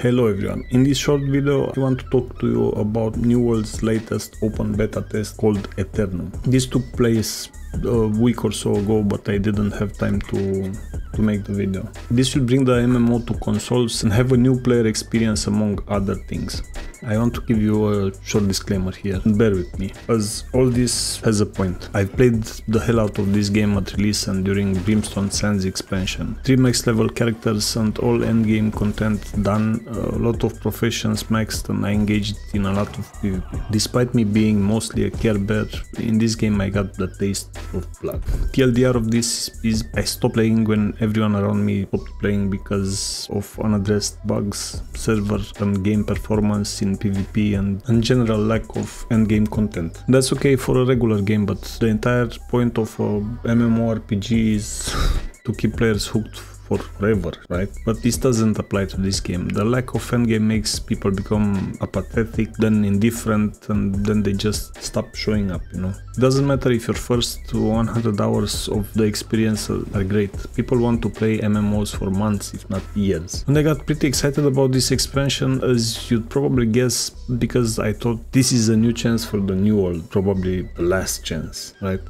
Hello everyone, in this short video I want to talk to you about New World's latest open beta test called Aeternum. This took place a week or so ago but I didn't have time to, to make the video. This will bring the MMO to consoles and have a new player experience among other things. I want to give you a short disclaimer here, bear with me, as all this has a point. I've played the hell out of this game at release and during Brimstone Sands expansion. 3 max level characters and all endgame content done, a lot of professions maxed and I engaged in a lot of PvP. Despite me being mostly a care bear, in this game I got the taste of blood. TLDR of this is I stopped playing when everyone around me stopped playing because of unaddressed bugs, server and game performance in PvP and, and general lack of endgame content. That's okay for a regular game, but the entire point of a MMORPG is to keep players hooked forever, right? But this doesn't apply to this game. The lack of endgame makes people become apathetic, then indifferent, and then they just stop showing up, you know? It doesn't matter if your first 100 hours of the experience are great. People want to play MMOs for months, if not years. And I got pretty excited about this expansion, as you'd probably guess, because I thought this is a new chance for the new world, probably the last chance, right?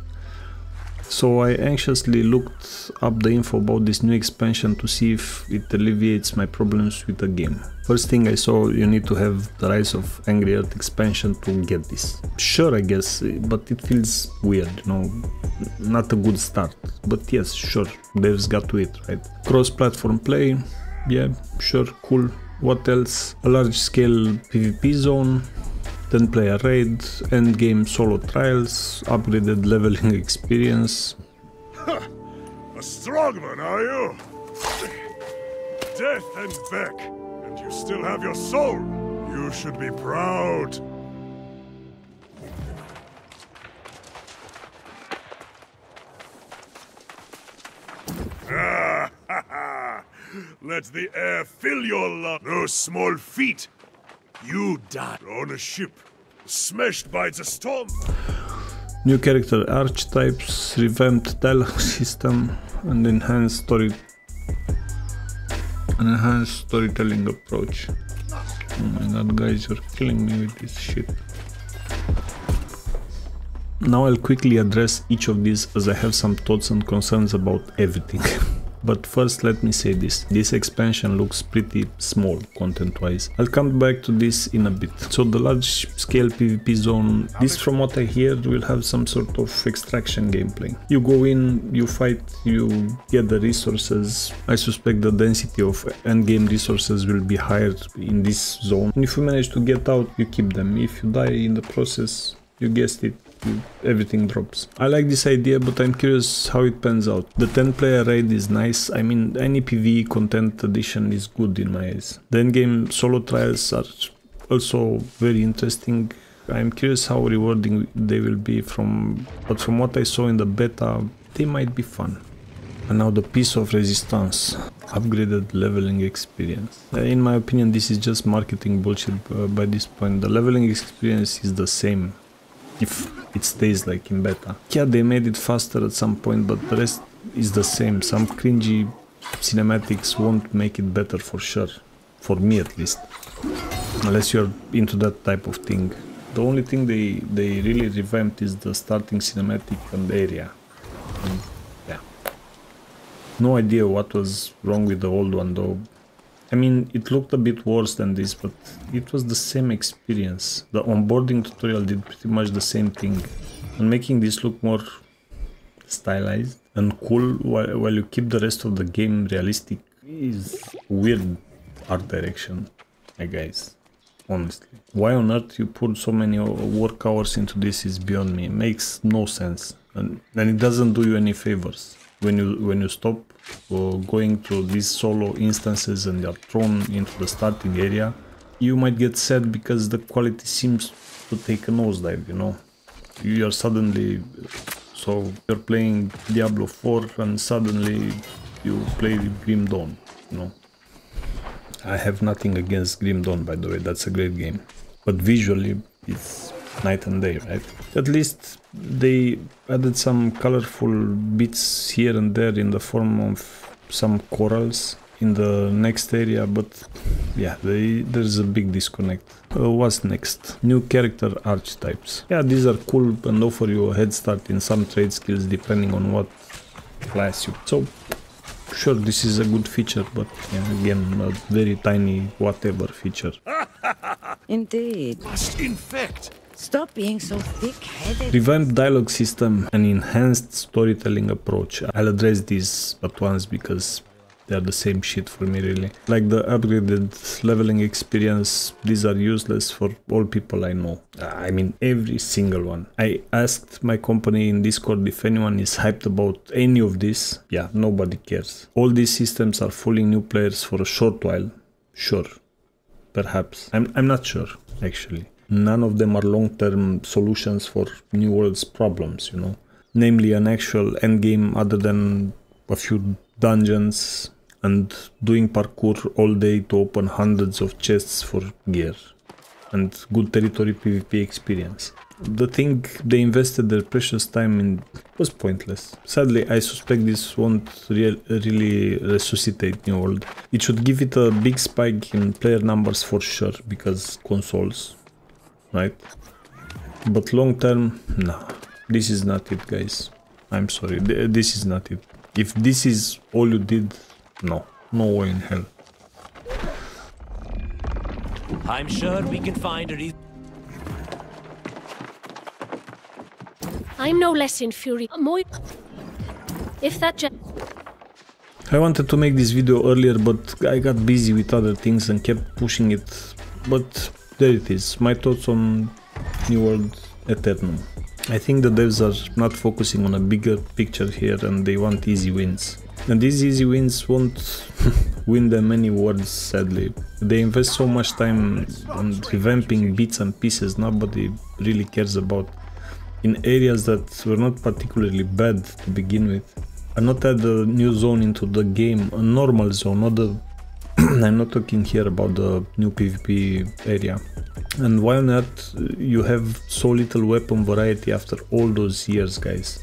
So I anxiously looked up the info about this new expansion to see if it alleviates my problems with the game. First thing I saw, you need to have the Rise of Angry Earth expansion to get this. Sure, I guess, but it feels weird, you know, not a good start. But yes, sure, devs got to it, right? Cross-platform play, yeah, sure, cool. What else? A large-scale PvP zone, 10 player raid, endgame solo trials, upgraded leveling experience. A strong one, are you? Death and back, and you still have your soul. You should be proud. Ah, Let the air fill your lungs. No small feat you died on a ship, smashed by the storm. New character archetypes, revamped dialogue system, and enhanced story an enhanced storytelling approach. Oh my god, guys, you're killing me with this shit. Now I'll quickly address each of these as I have some thoughts and concerns about everything. But first let me say this, this expansion looks pretty small content wise. I'll come back to this in a bit. So the large scale PvP zone, this from what I hear will have some sort of extraction gameplay. You go in, you fight, you get the resources. I suspect the density of endgame resources will be higher in this zone. And if you manage to get out, you keep them. If you die in the process, you guessed it, everything drops. I like this idea, but I'm curious how it pans out. The 10 player raid is nice, I mean any PvE content addition is good in my eyes. The endgame solo trials are also very interesting. I'm curious how rewarding they will be from, but from what I saw in the beta, they might be fun. And now the piece of resistance, upgraded leveling experience. In my opinion, this is just marketing bullshit uh, by this point. The leveling experience is the same if it stays like in beta. Yeah, they made it faster at some point, but the rest is the same. Some cringy cinematics won't make it better for sure. For me at least. Unless you're into that type of thing. The only thing they, they really revamped is the starting cinematic and area. And yeah. No idea what was wrong with the old one though. I mean, it looked a bit worse than this, but it was the same experience. The onboarding tutorial did pretty much the same thing. And making this look more stylized and cool while, while you keep the rest of the game realistic is weird art direction, I guess. Honestly. Why on earth you put so many work hours into this is beyond me. It makes no sense. And, and it doesn't do you any favors when you when you stop uh, going to these solo instances and you're thrown into the starting area you might get sad because the quality seems to take a nosedive you know? You're suddenly so you're playing diablo 4 and suddenly you play grim dawn you know? I have nothing against grim dawn by the way that's a great game. But visually it's night and day, right? At least they added some colorful bits here and there in the form of some corals. in the next area, but yeah, they, there's a big disconnect. Uh, what's next? New character archetypes. Yeah, these are cool and offer you a head start in some trade skills depending on what class you. So sure, this is a good feature, but yeah, again, a very tiny whatever feature. Indeed. Must infect. Stop being so thick-headed. Revamped dialogue system and enhanced storytelling approach. I'll address these at once because they're the same shit for me really. Like the upgraded leveling experience, these are useless for all people I know. Ah, I mean every single one. I asked my company in Discord if anyone is hyped about any of this. Yeah, nobody cares. All these systems are fooling new players for a short while. Sure. Perhaps. I'm, I'm not sure actually. None of them are long-term solutions for New World's problems, you know. Namely an actual endgame other than a few dungeons and doing parkour all day to open hundreds of chests for gear and good territory PvP experience. The thing they invested their precious time in was pointless. Sadly, I suspect this won't real, really resuscitate New World. It should give it a big spike in player numbers for sure, because consoles, right? But long term, nah, this is not it, guys. I'm sorry, this is not it. If this is all you did, no, no way in hell. I'm sure we can find a reason. I'm no less infuriated. More. If that. I wanted to make this video earlier, but I got busy with other things and kept pushing it. But there it is, my thoughts on New World Aeternum. I think the devs are not focusing on a bigger picture here and they want easy wins. And these easy wins won't win them any awards, sadly. They invest so much time on revamping bits and pieces nobody really cares about in areas that were not particularly bad to begin with. I not add a new zone into the game, a normal zone, not the I'm not talking here about the new PvP area. And why not you have so little weapon variety after all those years, guys?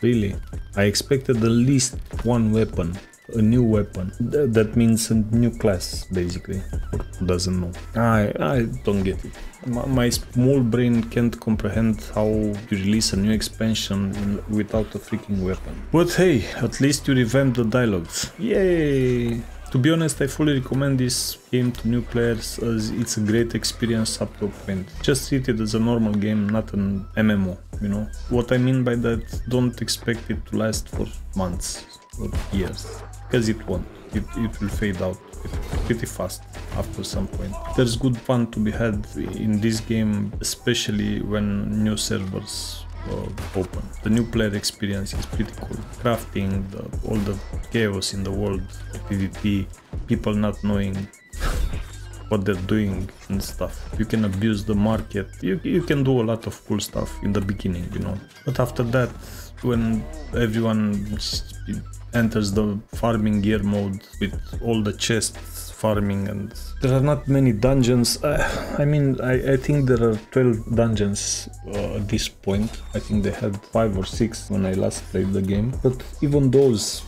Really? I expected at least one weapon, a new weapon. Th that means a new class, basically. Doesn't know. I, I don't get it. My, my small brain can't comprehend how you release a new expansion without a freaking weapon. But hey, at least you revamped the dialogues. Yay! To be honest, I fully recommend this game to new players as it's a great experience up to a point. Just treat it as a normal game, not an MMO, you know? What I mean by that, don't expect it to last for months or years, because it won't. It, it will fade out pretty fast after some point. There's good fun to be had in this game, especially when new servers uh, open. The new player experience is pretty cool. Crafting, the, all the chaos in the world, the PvP, people not knowing what they're doing and stuff. You can abuse the market. You, you can do a lot of cool stuff in the beginning, you know. But after that, when everyone enters the farming gear mode with all the chests farming and there are not many dungeons. Uh, I mean, I, I think there are 12 dungeons uh, at this point. I think they had 5 or 6 when I last played the game. But even those,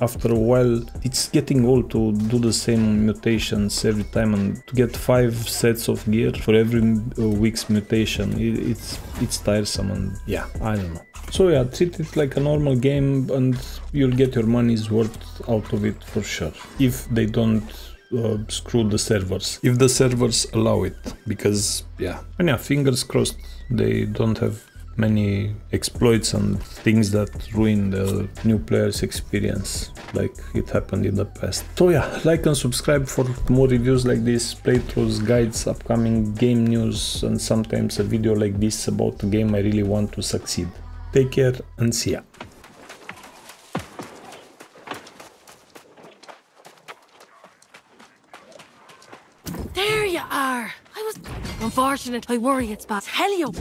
after a while, it's getting old to do the same mutations every time and to get 5 sets of gear for every uh, week's mutation, it, it's, it's tiresome and yeah, I don't know. So yeah, treat it like a normal game and you'll get your money's worth out of it for sure. If they don't uh, screw the servers. If the servers allow it. Because yeah, and yeah, fingers crossed they don't have many exploits and things that ruin the new player's experience like it happened in the past. So yeah, like and subscribe for more reviews like this, playthroughs, guides, upcoming game news and sometimes a video like this about a game I really want to succeed. Take care and see ya. There you are. I was unfortunate. I worry it's bad. Helio.